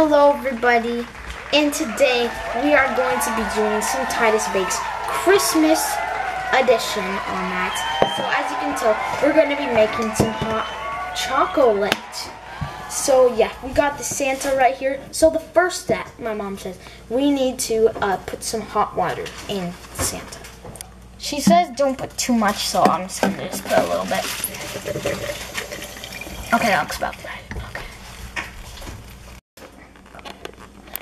Hello everybody, and today we are going to be doing some Titus Bakes Christmas edition on that. So as you can tell, we're going to be making some hot chocolate. So yeah, we got the Santa right here. So the first step, my mom says, we need to uh, put some hot water in Santa. She says don't put too much, so I'm just going to just put a little bit. Okay, that looks about right.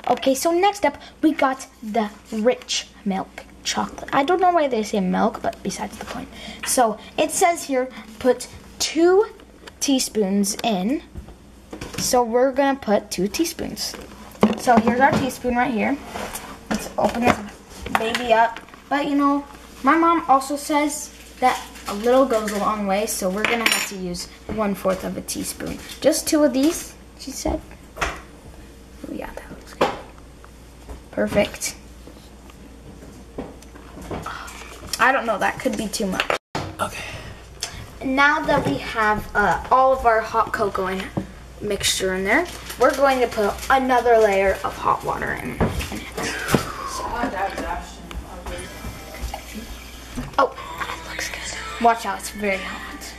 Okay. So next up, we got the rich milk chocolate. I don't know why they say milk, but besides the point. So it says here, put two teaspoons in. So we're gonna put two teaspoons. So here's our teaspoon right here. Let's open this baby up. But you know, my mom also says that a little goes a long way, so we're gonna have to use one fourth of a teaspoon. Just two of these, she said. Oh, yeah, that looks good. Perfect. I don't know, that could be too much. Okay. Now that we have uh, all of our hot cocoa and mixture in there, we're going to put another layer of hot water in, in. Oh, that looks good. Watch out, it's very hot.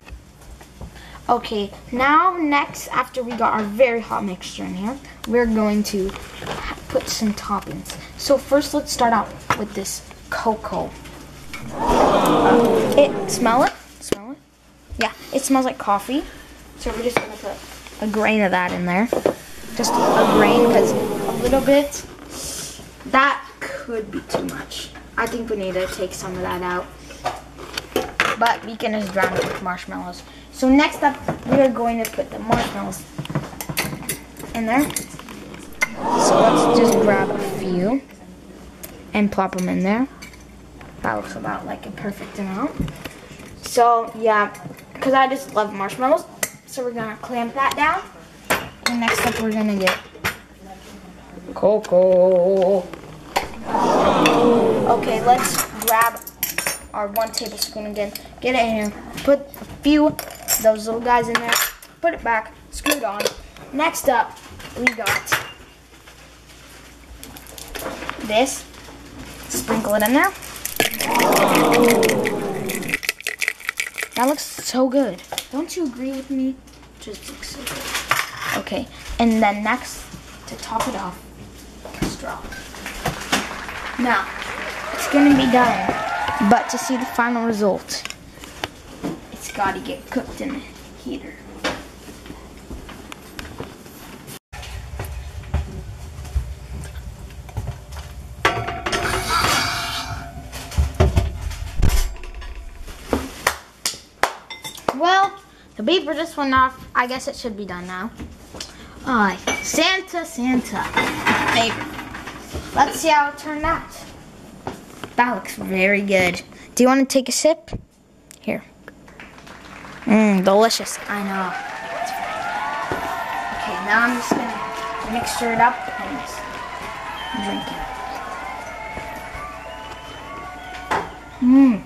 Okay, now next, after we got our very hot mixture in here, we're going to put some toppings. So first, let's start out with this cocoa. It smell it? Smell it? Yeah, it smells like coffee. So we're just gonna put a grain of that in there. Just a grain, because a little bit, that could be too much. I think we need to take some of that out. But we can just drown it with marshmallows. So next up, we are going to put the marshmallows in there. So let's just grab a few and plop them in there. That looks about like a perfect amount. So yeah, because I just love marshmallows. So we're gonna clamp that down. And next up we're gonna get cocoa. Okay, let's grab our one tablespoon again. Get it in here. Put a few those little guys in there. Put it back. Screw it on. Next up, we got this. Sprinkle it in there. That looks so good. Don't you agree with me? Just looks so good. Okay, and then next, to top it off, straw. Now, it's gonna be done, but to see the final result, it's gotta get cooked in the heater. Well, the beeper just went off. I guess it should be done now. Alright, Santa, Santa, favorite. Let's see how it turned out. That looks very good. Do you want to take a sip? Here. Mmm, delicious. I know. Okay, now I'm just gonna mixture it up and drink it. Mmm.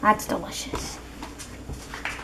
That's delicious.